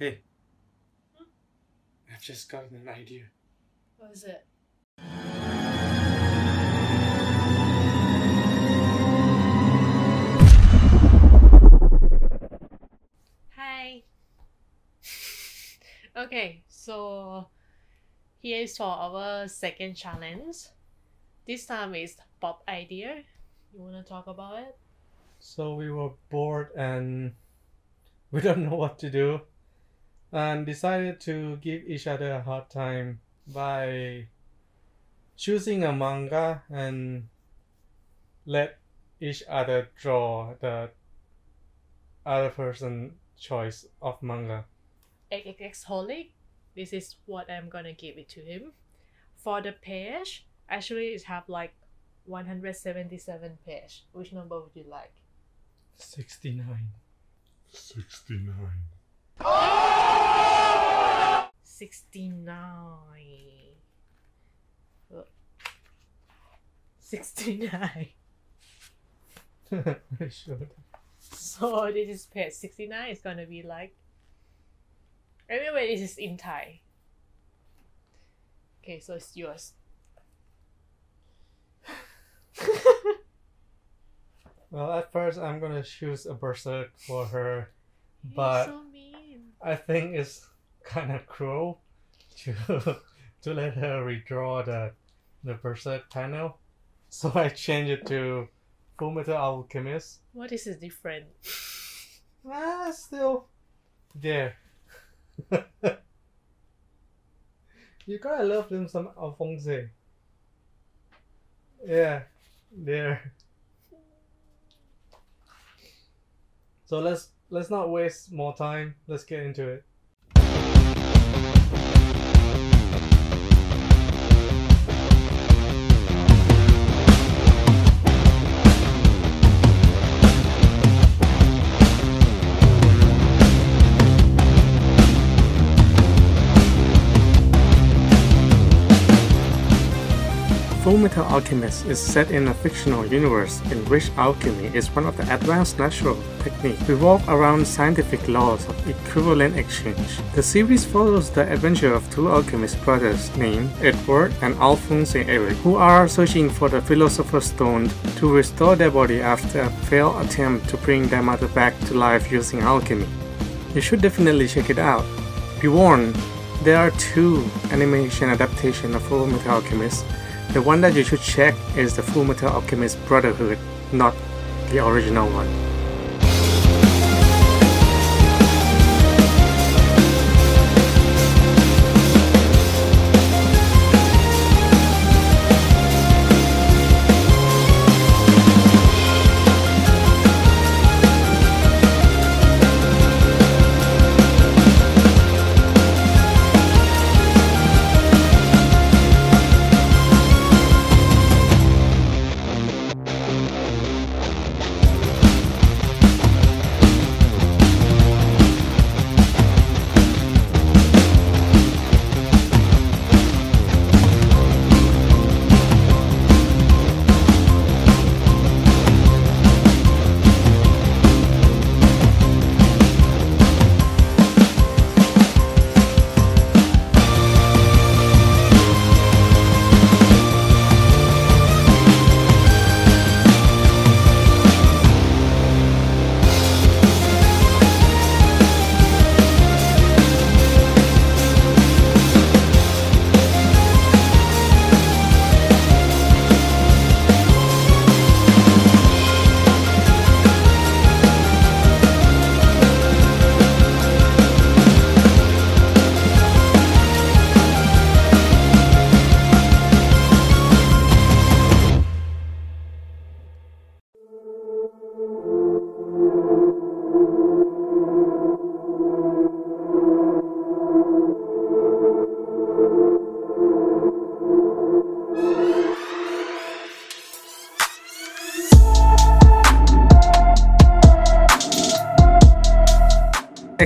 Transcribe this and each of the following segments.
Hey. Hmm? I've just gotten an idea. What is it? Hi. okay, so here is for our second challenge. This time is pop idea. You wanna talk about it? So we were bored and we don't know what to do and decided to give each other a hard time by choosing a manga and let each other draw the other person choice of manga. XXX Holic. This is what I'm gonna give it to him. For the page, actually it have like 177 page. Which number would you like? 69. 69. 69. Uh, 69. I should. So this is page 69. It's gonna be like. Anyway, this is in Thai. Okay, so it's yours. Well, at first I'm gonna choose a berserk for her, but so. I think it's kind of cruel to to let her redraw the the berserk panel. So I changed it to Full Metal Alchemist. What is different? Ah, still there. you gotta love them some Alphonse. Yeah, there. So let's let's not waste more time. Let's get into it. Fullmetal Alchemist is set in a fictional universe in which alchemy is one of the advanced natural techniques revolved around scientific laws of equivalent exchange. The series follows the adventure of two alchemist brothers named Edward and Alphonse Elric, who are searching for the Philosopher's Stone to restore their body after a failed attempt to bring their mother back to life using alchemy. You should definitely check it out. Be warned, there are two animation adaptations of Full Metal Alchemist. The one that you should check is the Full Metal Alchemist Brotherhood, not the original one.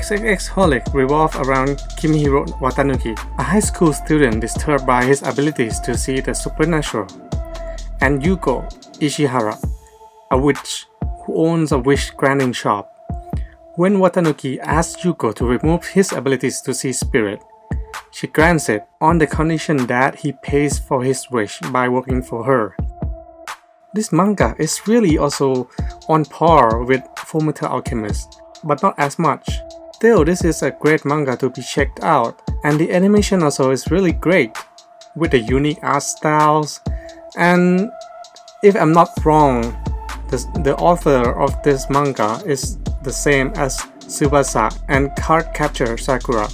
XXX Holic revolve around Kimihiro Watanuki, a high school student disturbed by his abilities to see the supernatural, and Yuko Ichihara, a witch who owns a wish granting shop. When Watanuki asks Yuko to remove his abilities to see spirit, she grants it on the condition that he pays for his wish by working for her. This manga is really also on par with Fullmetal Alchemist, but not as much. Still, this is a great manga to be checked out, and the animation also is really great, with the unique art styles, and if I'm not wrong, the, the author of this manga is the same as Tsubasa and Cardcaptor Sakura.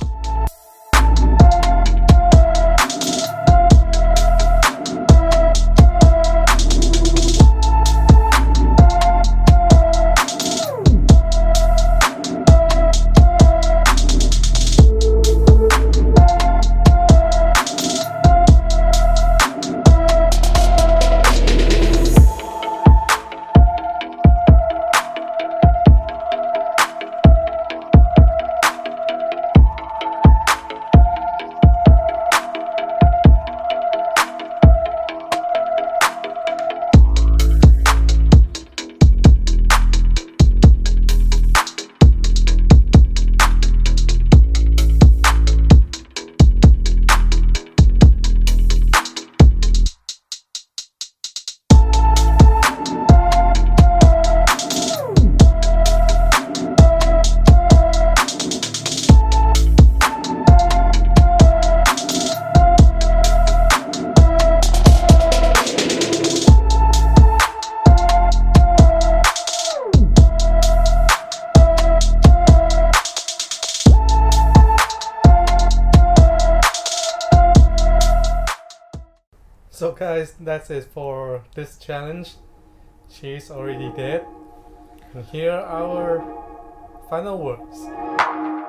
Guys, that's it for this challenge. She's already dead. And here are our final words.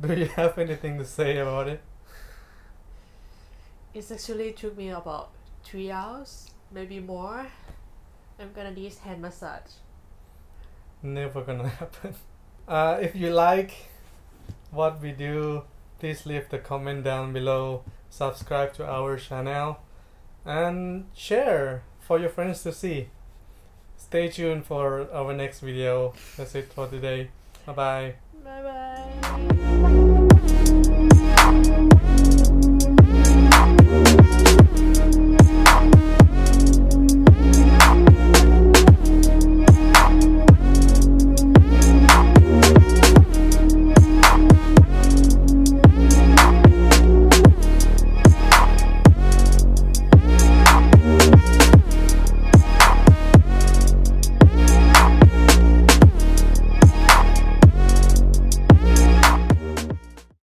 Do you have anything to say about it? It actually took me about three hours, maybe more. I'm gonna need hand massage. Never gonna happen. Uh, if you like what we do, please leave the comment down below, subscribe to our channel, and share for your friends to see. Stay tuned for our next video. That's it for today. Bye bye. Bye bye.